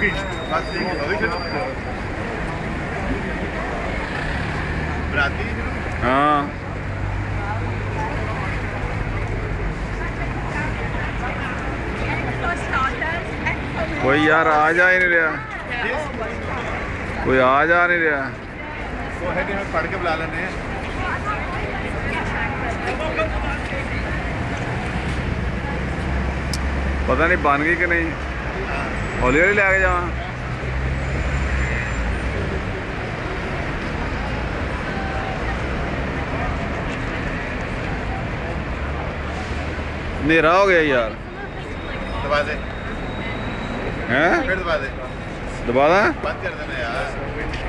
finished. Last thing, हाँ कोई यार आ जा ही नहीं रहा। कोई आ जा नहीं रहा। पढ़ के बुला लेने। पता नहीं बन गई कि नहीं। हाँ। ਹੌਲੀ ਹੌਲੀ ਲੈ ਕੇ ਜਾਵਾਂ ਹਨੇਰਾ ਹੋ ਗਿਆ ਯਾਰ ਦਬਾ ਦੇ ਹੈ ਫਿਰ ਦਬਾ ਦੇ ਦਬਾ ਦਾਂ ਬੰਦ ਕਰ ਦੇਣਾ ਯਾਰ